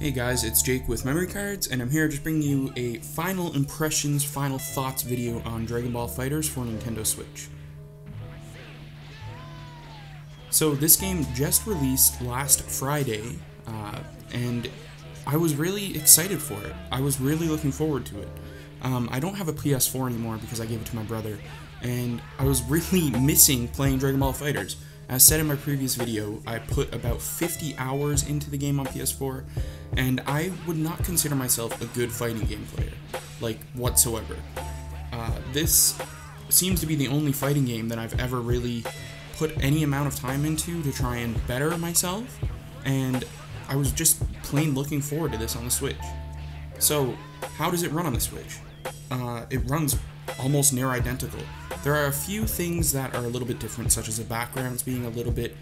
Hey guys, it's Jake with Memory Cards, and I'm here just bringing you a final impressions, final thoughts video on Dragon Ball FighterZ for Nintendo Switch. So this game just released last Friday, uh, and I was really excited for it. I was really looking forward to it. Um, I don't have a PS4 anymore because I gave it to my brother, and I was really missing playing Dragon Ball FighterZ. As said in my previous video, I put about 50 hours into the game on PS4, and I would not consider myself a good fighting game player, like whatsoever. Uh, this seems to be the only fighting game that I've ever really put any amount of time into to try and better myself, and I was just plain looking forward to this on the Switch. So, how does it run on the Switch? Uh, it runs almost near identical. There are a few things that are a little bit different, such as the backgrounds being a little bit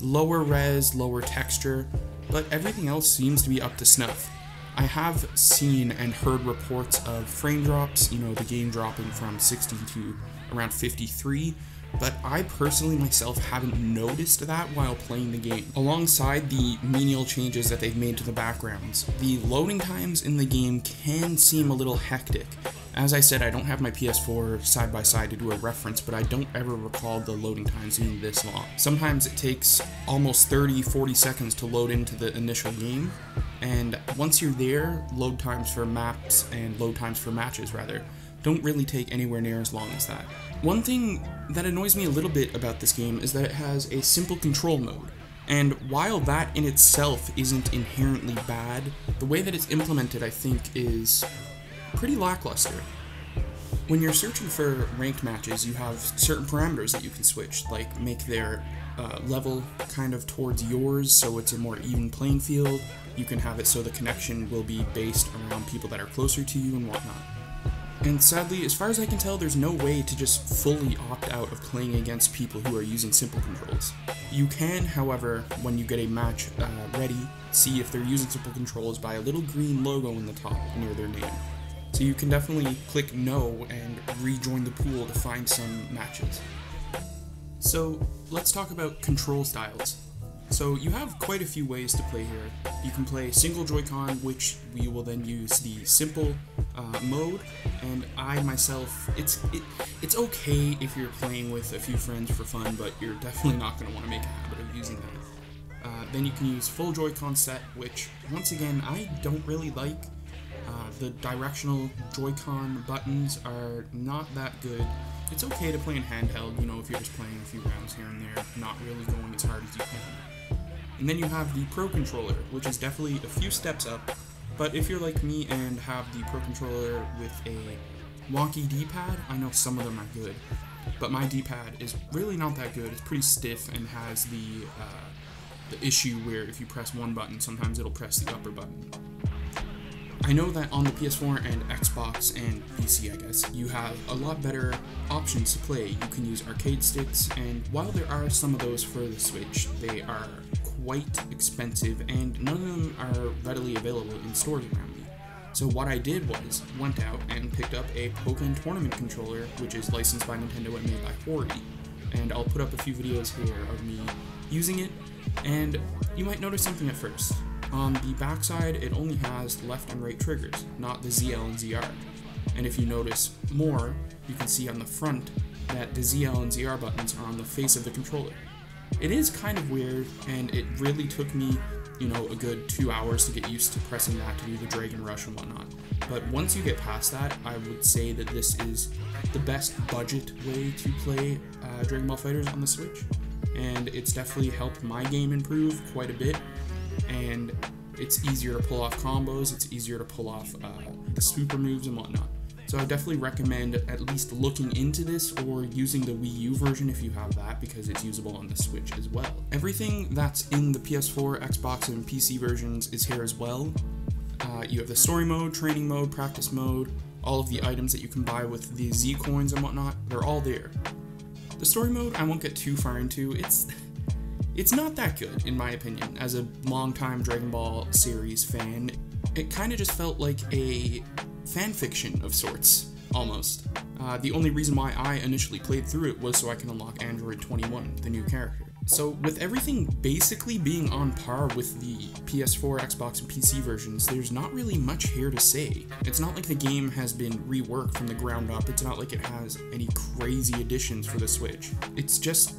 lower res, lower texture, but everything else seems to be up to snuff. I have seen and heard reports of frame drops, you know, the game dropping from 60 to around 53, but I personally myself haven't noticed that while playing the game. Alongside the menial changes that they've made to the backgrounds, the loading times in the game can seem a little hectic, as I said, I don't have my PS4 side by side to do a reference, but I don't ever recall the loading times being this long. Sometimes it takes almost 30, 40 seconds to load into the initial game, and once you're there, load times for maps and load times for matches, rather, don't really take anywhere near as long as that. One thing that annoys me a little bit about this game is that it has a simple control mode. And while that in itself isn't inherently bad, the way that it's implemented, I think, is pretty lackluster. When you're searching for ranked matches, you have certain parameters that you can switch, like make their uh, level kind of towards yours so it's a more even playing field. You can have it so the connection will be based around people that are closer to you and whatnot. And sadly, as far as I can tell, there's no way to just fully opt out of playing against people who are using simple controls. You can, however, when you get a match uh, ready, see if they're using simple controls by a little green logo in the top near their name. So you can definitely click no and rejoin the pool to find some matches. So let's talk about control styles. So you have quite a few ways to play here. You can play single Joy-Con, which we will then use the simple uh, mode, and I myself, it's it, it's okay if you're playing with a few friends for fun, but you're definitely not going to want to make a habit of using that. Uh, then you can use full Joy-Con set, which once again I don't really like. Uh, the directional Joy-Con buttons are not that good. It's okay to play in handheld, you know, if you're just playing a few rounds here and there, not really going as hard as you can. And then you have the Pro Controller, which is definitely a few steps up, but if you're like me and have the Pro Controller with a wonky D-pad, I know some of them are good, but my D-pad is really not that good. It's pretty stiff and has the, uh, the issue where if you press one button, sometimes it'll press the upper button. I know that on the PS4 and Xbox and PC, I guess, you have a lot better options to play. You can use arcade sticks, and while there are some of those for the Switch, they are quite expensive, and none of them are readily available in stores around me. So what I did was went out and picked up a Pokken Tournament controller, which is licensed by Nintendo and made by Hori. And I'll put up a few videos here of me using it, and you might notice something at first. On the backside, it only has left and right triggers, not the ZL and ZR. And if you notice more, you can see on the front that the ZL and ZR buttons are on the face of the controller. It is kind of weird, and it really took me, you know, a good two hours to get used to pressing that to do the Dragon Rush and whatnot. But once you get past that, I would say that this is the best budget way to play uh, Dragon Ball FighterZ on the Switch. And it's definitely helped my game improve quite a bit and it's easier to pull off combos, it's easier to pull off uh, the super moves and whatnot. So I definitely recommend at least looking into this or using the Wii U version if you have that because it's usable on the Switch as well. Everything that's in the PS4, Xbox, and PC versions is here as well. Uh, you have the story mode, training mode, practice mode, all of the items that you can buy with the Z coins and whatnot, they're all there. The story mode I won't get too far into, it's it's not that good, in my opinion. As a long-time Dragon Ball series fan, it kind of just felt like a fan fiction of sorts, almost. Uh, the only reason why I initially played through it was so I can unlock Android 21, the new character. So, with everything basically being on par with the PS4, Xbox, and PC versions, there's not really much here to say. It's not like the game has been reworked from the ground up, it's not like it has any crazy additions for the Switch. It's just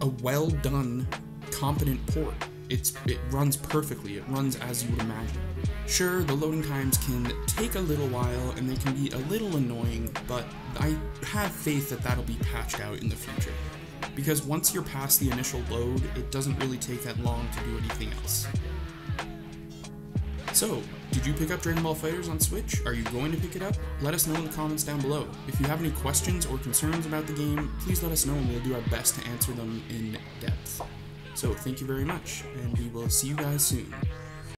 a well done, competent port. It's, it runs perfectly, it runs as you would imagine. Sure, the loading times can take a little while and they can be a little annoying, but I have faith that that'll be patched out in the future because once you're past the initial load, it doesn't really take that long to do anything else. So, did you pick up Dragon Ball FighterZ on Switch? Are you going to pick it up? Let us know in the comments down below. If you have any questions or concerns about the game, please let us know and we'll do our best to answer them in depth. So, thank you very much, and we will see you guys soon.